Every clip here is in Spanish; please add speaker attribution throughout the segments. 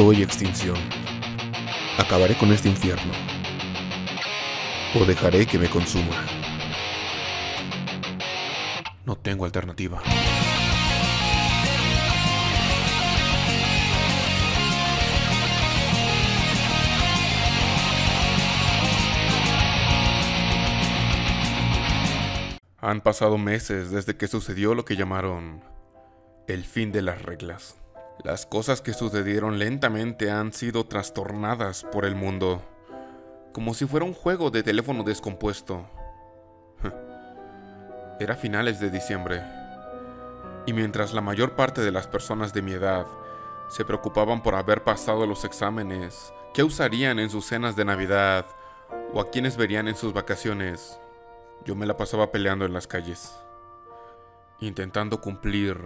Speaker 1: soy extinción. Acabaré con este infierno. O dejaré que me consuma. No tengo alternativa. Han pasado meses desde que sucedió lo que llamaron el fin de las reglas. Las cosas que sucedieron lentamente han sido trastornadas por el mundo, como si fuera un juego de teléfono descompuesto. Era finales de diciembre, y mientras la mayor parte de las personas de mi edad se preocupaban por haber pasado los exámenes, qué usarían en sus cenas de Navidad o a quienes verían en sus vacaciones, yo me la pasaba peleando en las calles, intentando cumplir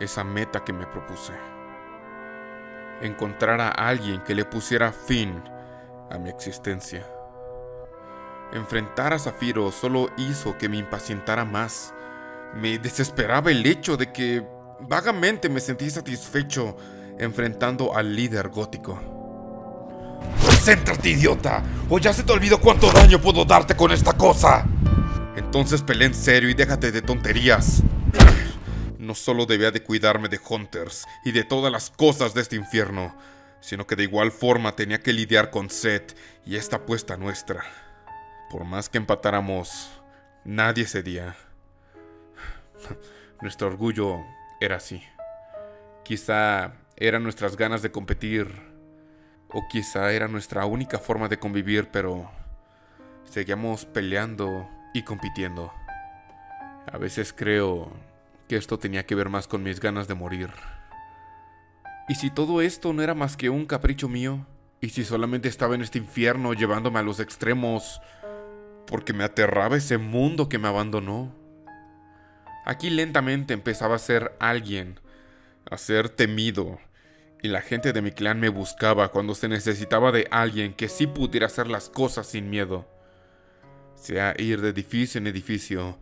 Speaker 1: esa meta que me propuse. Encontrar a alguien que le pusiera fin a mi existencia. Enfrentar a Zafiro solo hizo que me impacientara más. Me desesperaba el hecho de que vagamente me sentí satisfecho enfrentando al líder gótico.
Speaker 2: ¡Concéntrate, idiota! ¿O ya se te olvidó cuánto daño puedo darte con esta cosa?
Speaker 1: Entonces pelea en serio y déjate de tonterías. No solo debía de cuidarme de Hunters y de todas las cosas de este infierno, sino que de igual forma tenía que lidiar con Seth y esta apuesta nuestra. Por más que empatáramos, nadie cedía. Nuestro orgullo era así. Quizá eran nuestras ganas de competir, o quizá era nuestra única forma de convivir, pero seguíamos peleando y compitiendo. A veces creo que esto tenía que ver más con mis ganas de morir. ¿Y si todo esto no era más que un capricho mío? ¿Y si solamente estaba en este infierno llevándome a los extremos porque me aterraba ese mundo que me abandonó? Aquí lentamente empezaba a ser alguien, a ser temido, y la gente de mi clan me buscaba cuando se necesitaba de alguien que sí pudiera hacer las cosas sin miedo. Sea ir de edificio en edificio,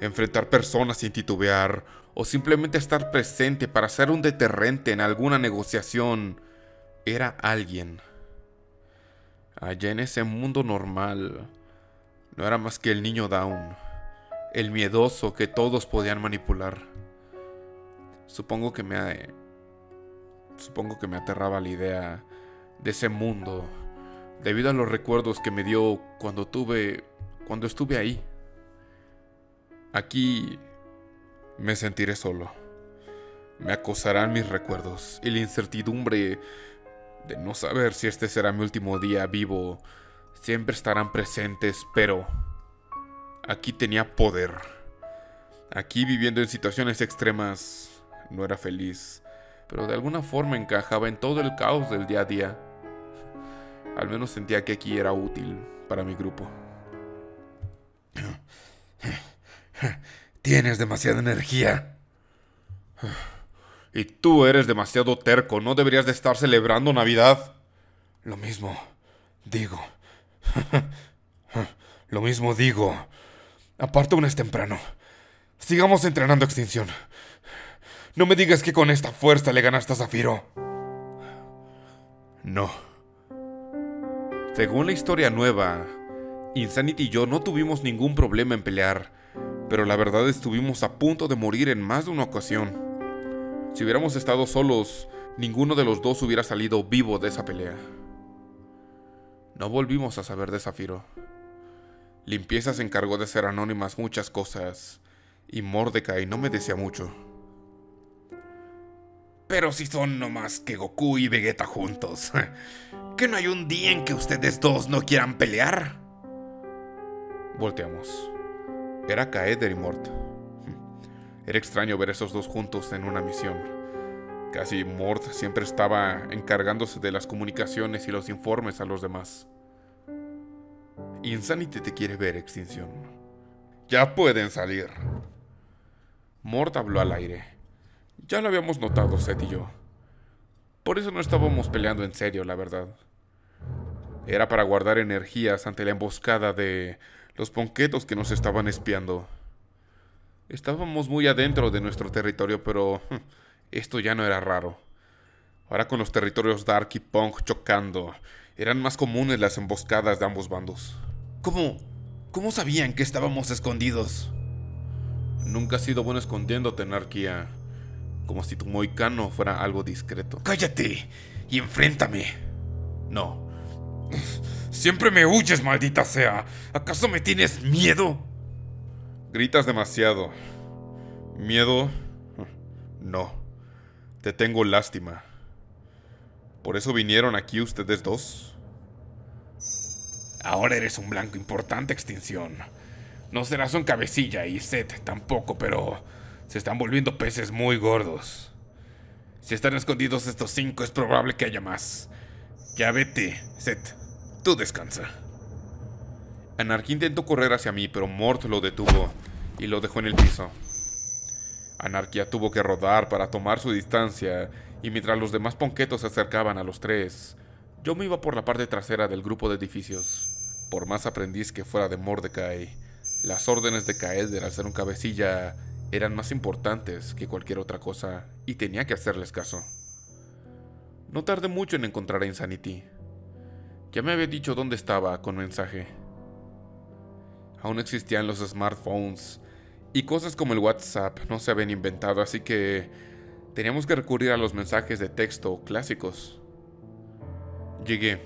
Speaker 1: enfrentar personas sin titubear o simplemente estar presente para ser un deterrente en alguna negociación, era alguien. Allá en ese mundo normal, no era más que el niño Down, el miedoso que todos podían manipular. Supongo que me supongo que me aterraba la idea de ese mundo debido a los recuerdos que me dio cuando tuve cuando estuve ahí. Aquí me sentiré solo. Me acosarán mis recuerdos y la incertidumbre de no saber si este será mi último día vivo siempre estarán presentes, pero aquí tenía poder. Aquí viviendo en situaciones extremas no era feliz, pero de alguna forma encajaba en todo el caos del día a día. Al menos sentía que aquí era útil para mi grupo.
Speaker 2: Tienes demasiada energía.
Speaker 1: Y tú eres demasiado terco. ¿No deberías de estar celebrando Navidad?
Speaker 2: Lo mismo digo. Lo mismo digo. Aparte aún es temprano. Sigamos entrenando extinción. No me digas que con esta fuerza le ganaste a Zafiro.
Speaker 1: No. Según la historia nueva, Insanity y yo no tuvimos ningún problema en pelear, pero la verdad estuvimos a punto de morir en más de una ocasión. Si hubiéramos estado solos, ninguno de los dos hubiera salido vivo de esa pelea. No volvimos a saber de Zafiro. Limpieza se encargó de hacer anónimas muchas cosas, y Mordecai no me decía mucho.
Speaker 2: Pero si son no más que Goku y Vegeta juntos, ¿que no hay un día en que ustedes dos no quieran pelear?
Speaker 1: Volteamos. Era Kaeder y Mort. Era extraño ver esos dos juntos en una misión. Casi Mort siempre estaba encargándose de las comunicaciones y los informes a los demás. Insanity te quiere ver, Extinción.
Speaker 2: Ya pueden salir.
Speaker 1: Mort habló al aire. Ya lo habíamos notado, Seth y yo. Por eso no estábamos peleando en serio, la verdad. Era para guardar energías ante la emboscada de los ponquetos que nos estaban espiando. Estábamos muy adentro de nuestro territorio, pero esto ya no era raro. Ahora con los territorios Dark y Punk chocando, eran más comunes las emboscadas de ambos bandos.
Speaker 2: ¿Cómo? ¿Cómo sabían que estábamos escondidos?
Speaker 1: Nunca has sido bueno escondiéndote, anarquía. Como si tu moicano fuera algo discreto.
Speaker 2: ¡Cállate! Y enfréntame.
Speaker 1: No.
Speaker 2: Siempre me huyes, maldita sea. ¿Acaso me tienes miedo?
Speaker 1: Gritas demasiado. ¿Miedo? No. Te tengo lástima. ¿Por eso vinieron aquí ustedes dos?
Speaker 2: Ahora eres un blanco importante, Extinción. No serás un cabecilla y Seth tampoco, pero se están volviendo peces muy gordos. Si están escondidos estos cinco, es probable que haya más. Ya vete, Seth. Tú descansa.
Speaker 1: Anarquía intentó correr hacia mí, pero Mort lo detuvo y lo dejó en el piso. Anarquía tuvo que rodar para tomar su distancia, y mientras los demás ponquetos se acercaban a los tres, yo me iba por la parte trasera del grupo de edificios. Por más aprendiz que fuera de Mordecai, las órdenes de Kaeder al ser un cabecilla eran más importantes que cualquier otra cosa y tenía que hacerles caso. No tardé mucho en encontrar a Insanity. Ya me había dicho dónde estaba con mensaje. Aún existían los smartphones y cosas como el WhatsApp no se habían inventado, así que teníamos que recurrir a los mensajes de texto clásicos. Llegué.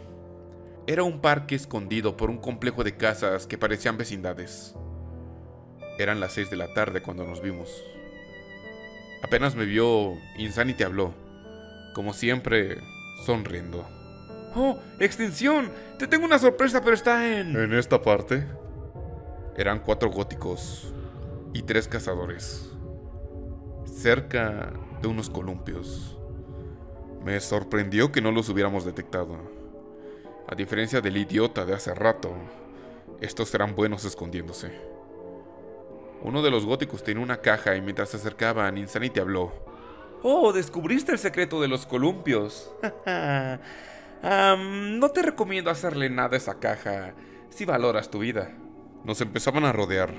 Speaker 1: Era un parque escondido por un complejo de casas que parecían vecindades. Eran las 6 de la tarde cuando nos vimos. Apenas me vio, Insanity habló, como siempre, sonriendo.
Speaker 2: ¡Oh, extinción! Te tengo una sorpresa, pero está en...
Speaker 1: ¿En esta parte? Eran cuatro góticos y tres cazadores, cerca de unos columpios. Me sorprendió que no los hubiéramos detectado. A diferencia del idiota de hace rato, estos eran buenos escondiéndose. Uno de los góticos tenía una caja y mientras se acercaban, Insanity habló.
Speaker 2: Oh, descubriste el secreto de los columpios. no te recomiendo hacerle nada a esa caja si valoras tu vida.
Speaker 1: Nos empezaban a rodear.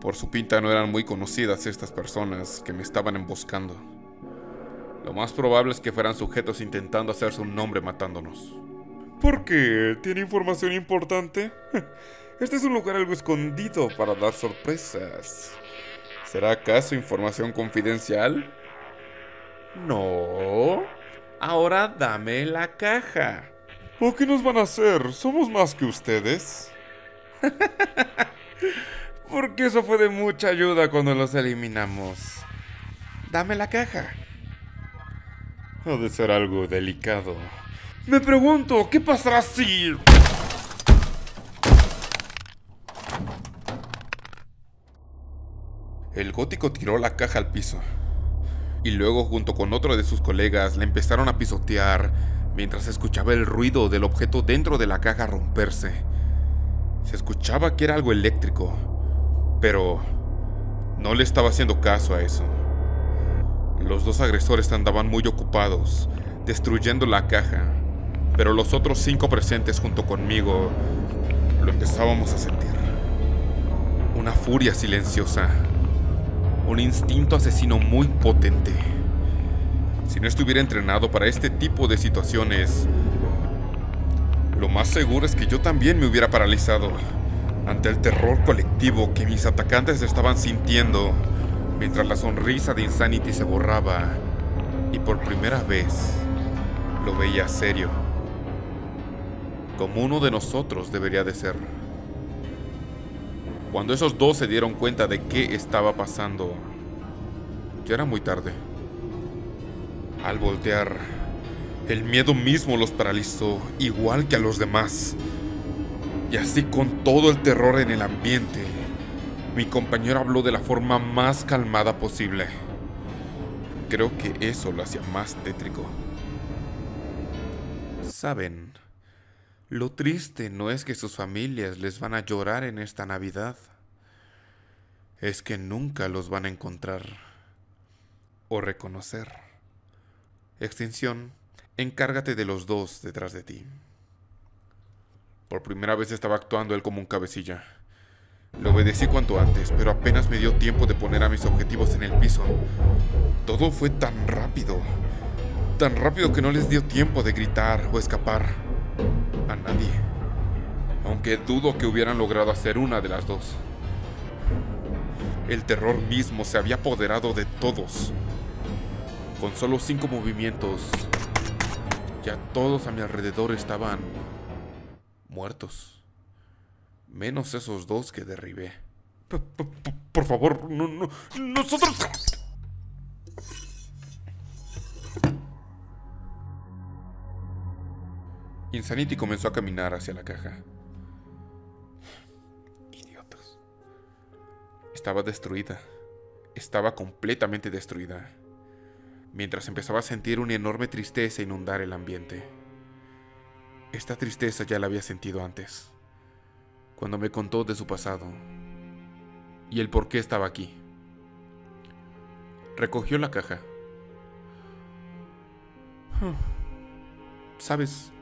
Speaker 1: Por su pinta no eran muy conocidas estas personas que me estaban emboscando. Lo más probable es que fueran sujetos intentando hacerse un nombre matándonos.
Speaker 2: ¿Por qué? ¿Tiene información importante? Este es un lugar algo escondido para dar sorpresas.
Speaker 1: ¿Será acaso información confidencial?
Speaker 2: No. Ahora dame la caja.
Speaker 1: ¿O qué nos van a hacer? ¿Somos más que ustedes?
Speaker 2: Porque eso fue de mucha ayuda cuando los eliminamos. Dame la caja.
Speaker 1: Ha de ser algo delicado.
Speaker 2: Me pregunto, ¿qué pasará si...
Speaker 1: El gótico tiró la caja al piso. Y luego junto con otro de sus colegas le empezaron a pisotear mientras escuchaba el ruido del objeto dentro de la caja romperse. Se escuchaba que era algo eléctrico, pero no le estaba haciendo caso a eso. Los dos agresores andaban muy ocupados, destruyendo la caja, pero los otros cinco presentes junto conmigo lo empezábamos a sentir. Una furia silenciosa un instinto asesino muy potente. Si no estuviera entrenado para este tipo de situaciones, lo más seguro es que yo también me hubiera paralizado ante el terror colectivo que mis atacantes estaban sintiendo mientras la sonrisa de Insanity se borraba y por primera vez lo veía serio, como uno de nosotros debería de ser. Cuando esos dos se dieron cuenta de qué estaba pasando, ya era muy tarde. Al voltear, el miedo mismo los paralizó, igual que a los demás. Y así con todo el terror en el ambiente, mi compañero habló de la forma más calmada posible. Creo que eso lo hacía más tétrico. Saben, lo triste no es que sus familias les van a llorar en esta Navidad. Es que nunca los van a encontrar o reconocer. Extinción, encárgate de los dos detrás de ti. Por primera vez estaba actuando él como un cabecilla. Le obedecí cuanto antes, pero apenas me dio tiempo de poner a mis objetivos en el piso. Todo fue tan rápido. tan rápido que no les dio tiempo de gritar o escapar. A nadie. Aunque dudo que hubieran logrado hacer una de las dos. El terror mismo se había apoderado de todos. Con solo cinco movimientos, ya todos a mi alrededor estaban muertos. Menos esos dos que derribé. Por, favor, no, no, nosotros... Insanity comenzó a caminar hacia la caja. Idiotas. Estaba destruida. Estaba completamente destruida. Mientras empezaba a sentir una enorme tristeza inundar el ambiente. Esta tristeza ya la había sentido antes, cuando me contó de su pasado y el por qué estaba aquí. Recogió la caja. Sabes,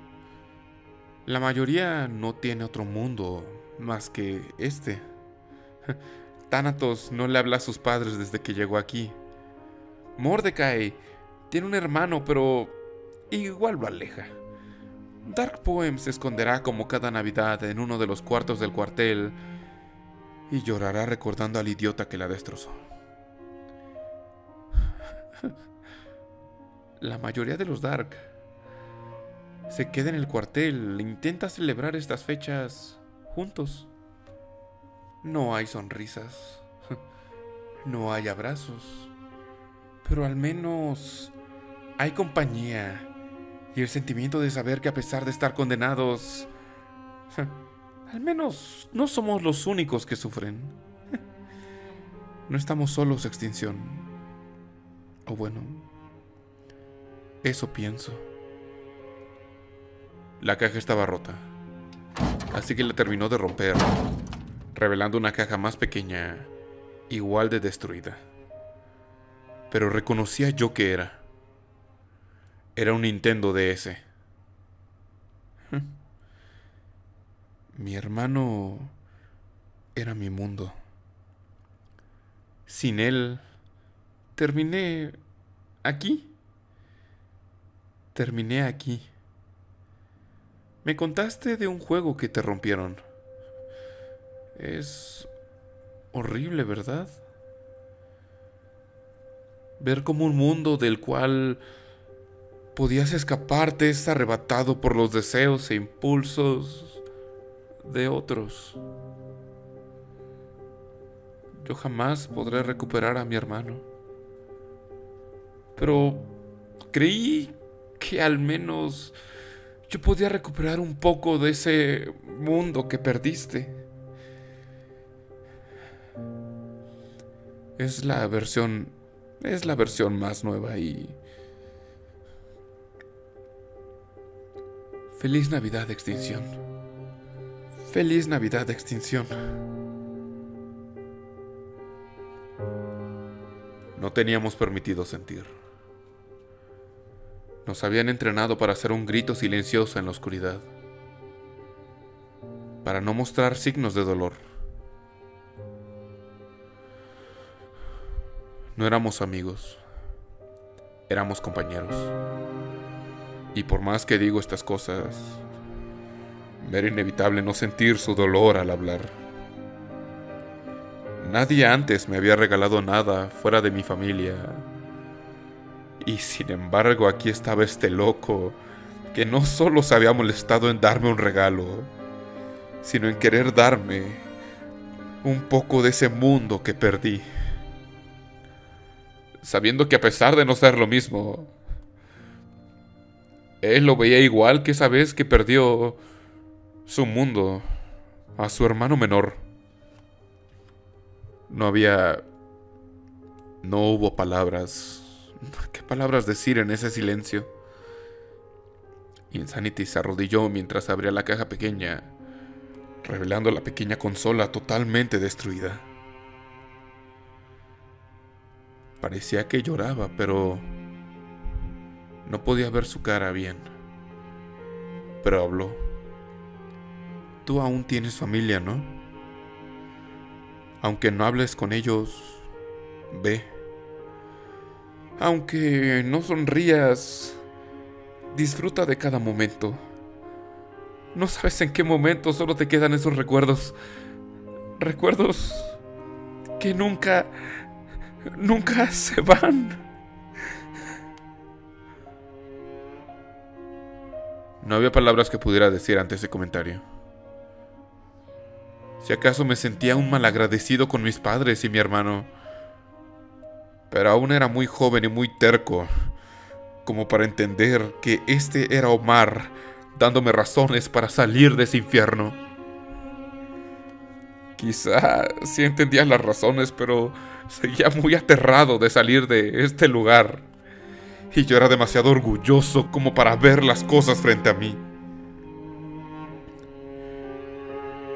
Speaker 1: la mayoría no tiene otro mundo más que este. Thanatos no le habla a sus padres desde que llegó aquí. Mordecai tiene un hermano, pero igual lo aleja. Dark Poem se esconderá como cada Navidad en uno de los cuartos del cuartel y llorará recordando al idiota que la destrozó. La mayoría de los Dark se queda en el cuartel intenta celebrar estas fechas juntos. No hay sonrisas, no hay abrazos, pero al menos hay compañía y el sentimiento de saber que a pesar de estar condenados, al menos no somos los únicos que sufren. No estamos solos, extinción. O bueno, eso pienso. La caja estaba rota, así que la terminó de romper, revelando una caja más pequeña, igual de destruida. Pero reconocía yo que era. Era un Nintendo DS. Mi hermano era mi mundo. Sin él, terminé aquí. Terminé aquí. Me contaste de un juego que te rompieron. Es horrible, ¿verdad? Ver como un mundo del cual podías escaparte es arrebatado por los deseos e impulsos de otros. Yo jamás podré recuperar a mi hermano. Pero creí que al menos yo podía recuperar un poco de ese mundo que perdiste. Es la versión. Es la versión más nueva y. Feliz Navidad, Extinción. Feliz Navidad, Extinción. No teníamos permitido sentir. Nos habían entrenado para hacer un grito silencioso en la oscuridad, para no mostrar signos de dolor. No éramos amigos, éramos compañeros. Y por más que digo estas cosas, era inevitable no sentir su dolor al hablar. Nadie antes me había regalado nada fuera de mi familia y sin embargo aquí estaba este loco que no solo se había molestado en darme un regalo, sino en querer darme un poco de ese mundo que perdí. Sabiendo que a pesar de no ser lo mismo, él lo veía igual que esa vez que perdió su mundo a su hermano menor. No había... No hubo palabras ¿Qué palabras decir en ese silencio? Insanity se arrodilló mientras abría la caja pequeña, revelando la pequeña consola totalmente destruida. Parecía que lloraba, pero no podía ver su cara bien. Pero habló. Tú aún tienes familia, ¿no? Aunque no hables con ellos, ve. Aunque no sonrías, Disfruta de cada momento. No sabes en qué momento solo te quedan esos recuerdos. Recuerdos que nunca, nunca se van. No había palabras que pudiera decir ante ese comentario. Si acaso me sentía un malagradecido con mis padres y mi hermano. Pero aún era muy joven y muy terco como para entender que este era Omar dándome razones para salir de ese infierno. Quizá sí entendía las razones, pero seguía muy aterrado de salir de este lugar. Y yo era demasiado orgulloso como para ver las cosas frente a mí.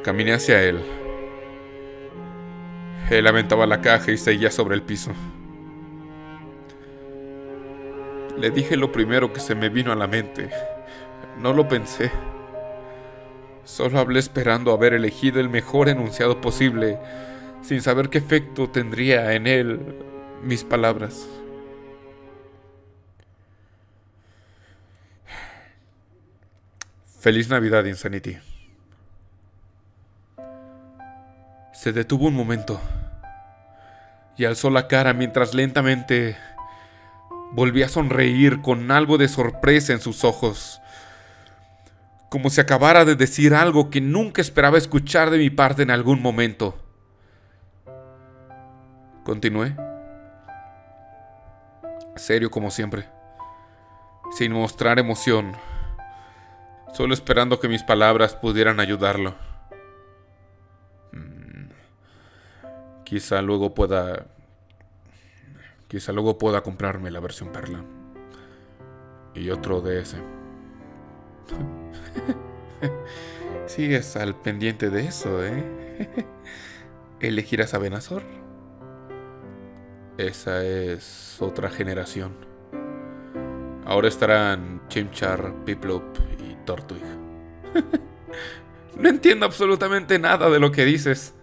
Speaker 1: Caminé hacia él. Él aventaba la caja y seguía sobre el piso. Le dije lo primero que se me vino a la mente. No lo pensé. Solo hablé esperando haber elegido el mejor enunciado posible, sin saber qué efecto tendría en él mis palabras. Feliz Navidad, Insanity. Se detuvo un momento y alzó la cara mientras lentamente Volví a sonreír con algo de sorpresa en sus ojos, como si acabara de decir algo que nunca esperaba escuchar de mi parte en algún momento. Continué, serio como siempre, sin mostrar emoción, solo esperando que mis palabras pudieran ayudarlo. Mm, quizá luego pueda Quizá luego pueda comprarme la versión perla. Y otro ese. Sigues al pendiente de eso, ¿eh? ¿Elegirás a Benazor? Esa es otra generación. Ahora estarán Chimchar, Piplop y Tortwig. no entiendo absolutamente nada de lo que dices.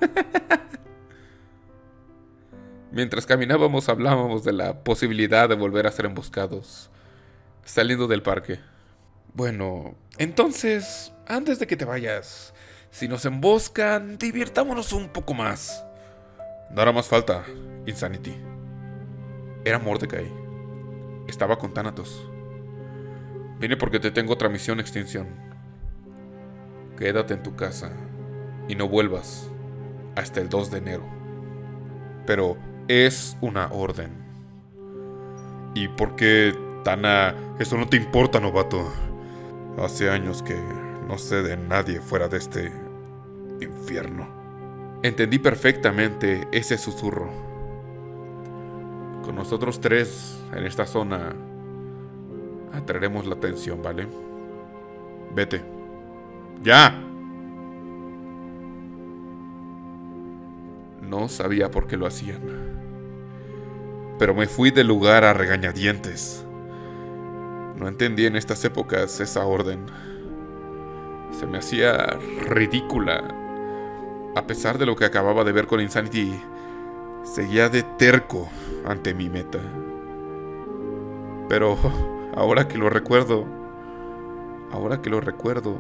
Speaker 1: Mientras caminábamos hablábamos de la posibilidad de volver a ser emboscados, saliendo del parque. Bueno, entonces, antes de que te vayas, si nos emboscan, divirtámonos un poco más. No hará más falta, Insanity. Era Mordecai. Estaba con Thanatos. Vine porque te tengo otra misión extinción. Quédate en tu casa y no vuelvas hasta el 2 de enero. Pero es una orden. ¿Y por qué, Tana, eso no te importa, novato? Hace años que no sé de nadie fuera de este infierno. Entendí perfectamente ese susurro. Con nosotros tres en esta zona atraeremos la atención, ¿vale? Vete. ¡Ya! No sabía por qué lo hacían. Pero me fui del lugar a regañadientes. No entendí en estas épocas esa orden. Se me hacía ridícula. A pesar de lo que acababa de ver con Insanity, seguía de terco ante mi meta. Pero ahora que lo recuerdo, ahora que lo recuerdo,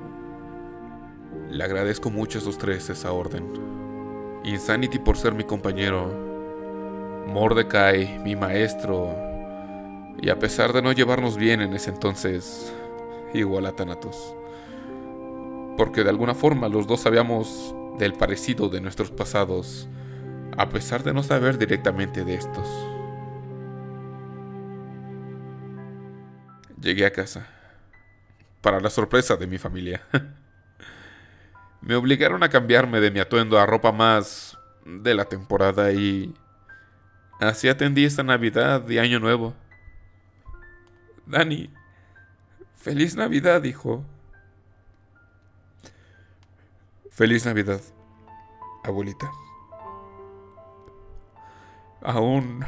Speaker 1: le agradezco mucho a esos tres esa orden. Insanity por ser mi compañero, Mordecai mi maestro, y a pesar de no llevarnos bien en ese entonces, igual a Thanatos. Porque de alguna forma los dos sabíamos del parecido de nuestros pasados, a pesar de no saber directamente de estos. Llegué a casa, para la sorpresa de mi familia. Me obligaron a cambiarme de mi atuendo a ropa más de la temporada y así atendí esta Navidad y Año Nuevo. Dani, feliz Navidad, hijo. Feliz Navidad, abuelita. Aún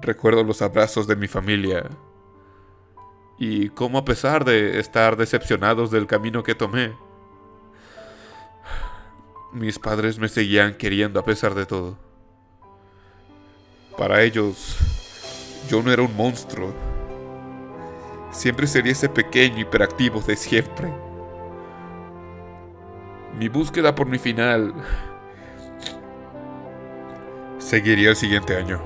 Speaker 1: recuerdo los abrazos de mi familia y cómo a pesar de estar decepcionados del camino que tomé, mis padres me seguían queriendo a pesar de todo. Para ellos, yo no era un monstruo, Siempre sería ese pequeño hiperactivo de siempre. Mi búsqueda por mi final seguiría el siguiente año.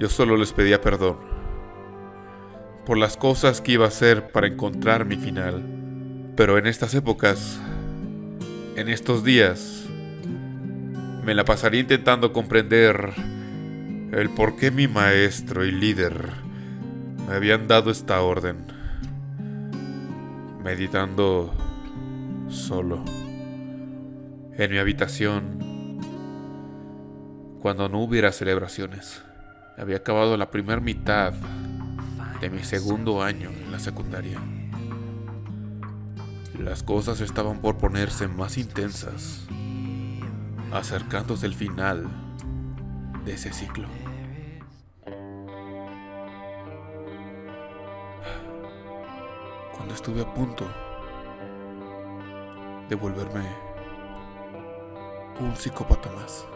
Speaker 1: Yo solo les pedía perdón por las cosas que iba a hacer para encontrar mi final. Pero en estas épocas, en estos días, me la pasaría intentando comprender el por qué mi maestro y líder me habían dado esta orden. Meditando solo en mi habitación cuando no hubiera celebraciones. Había acabado la primera mitad de mi segundo año en la secundaria. Las cosas estaban por ponerse más intensas, acercándose el final de ese ciclo. Cuando estuve a punto de volverme un psicópata más.